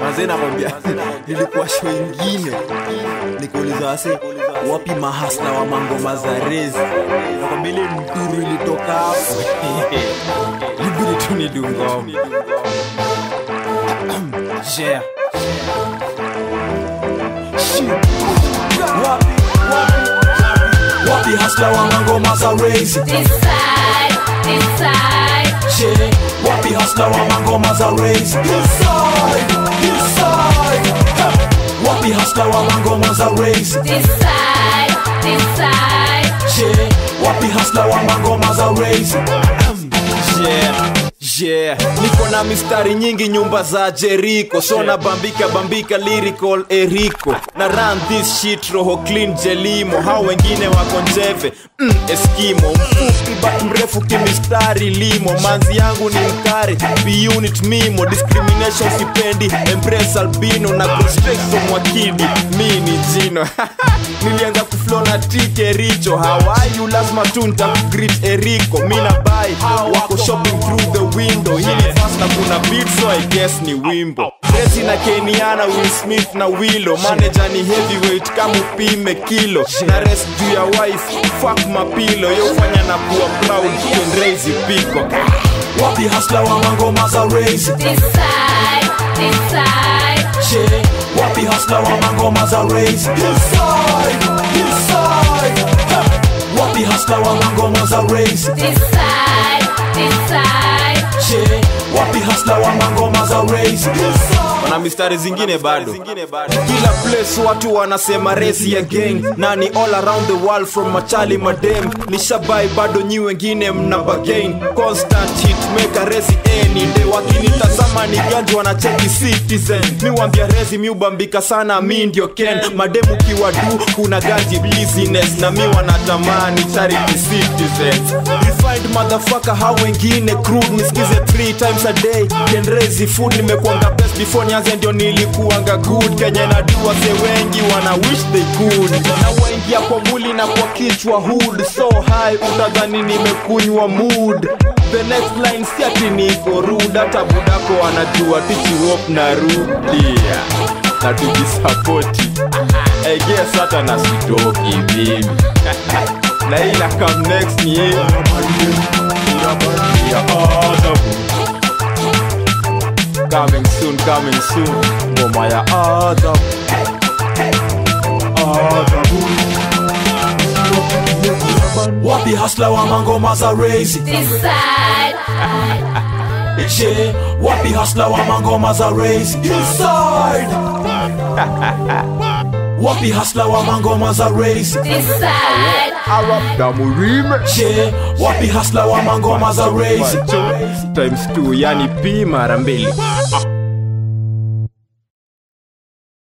mazee nakwambia nilikuwa show ingine. Nikuuliza wase wapi mahasla wa mangoma za rezi nakwambia ile mduru ilitoka hapo. Libidi tu ni dungoma wapi wapi wapi hasla wa mangoma za rezi Decide, decide, Je, wapi hasla wa mangoma za rezi Inside, inside Hey, wapi hasla wa mangoma za rezi decide, decide. Je, wapi hasla wa mangoma za rezi Yeah, yeah. Niko na mistari nyingi nyumba za jeriko so na bambika bambika lyrical eriko na run this shit roho clean jelimo. Hao wengine wako njeve mm, eskimo. Mfupi but mrefu kimistari limo. Manzi yangu ni mkari unit mimo. Discrimination sipendi embrace albino na prostration mwakidi. Mini jino nilianza kuflo na tike richo. Hawayu lazima tu ntakugrit eriko minabai bai wako shopping through the window. Hili fasta fast na kuna beat so i guess ni wimbo. Resi na keniana will smith na wilo manager ni heavyweight kama upime kilo. Na rest juu ya wife fuck mapilo yofanya na kuwa proud kendraise piko wapi hasla wa mangoma za raise? Decide, decide, Je, wapi hasla wa mangoma za raise inside inside. Hey, wapi hasla wa mangoma za raise decide, decide. Je, wapi hasla wa mangoma za raise na mistari zingine bado. kila place watu wanasema resi ya gang. Nani all around the world from machali madem? Nishabai bado nyi wengine mna bagain constant hit make a resi any day wakinitazama ni ganji wanacheki citizen. Mi wambia rezi mi ubambika sana mi ndio ken. Mademu kiwa du kuna ganji business. Na mi wanatamani charity citizens find motherfucker hao wengine crude. Nisikize three times a day. Kenrezi food nimekuanga best. Before nianze ndio nilikuanga good. Kenye najua se wengi wana wish they could. Na waingia kwa mwili na kwa kichwa hood. So high utadhani nimekunywa mood the next line siati ni rude hata budako anajua tichiwop na rudia na tujisapoti eges hata na sitoki mimi. Na ila come next ni hii. Coming soon coming soon. Ngoma ya adabu wapi hasla wa mangoma za raise Decide, je wapi hasla wa mangoma za raise inside wapi hasla wa mangoma za raise decide. damurime je wapi hasla wa mangoma za raise times 2 yani p mara mbili. Ah,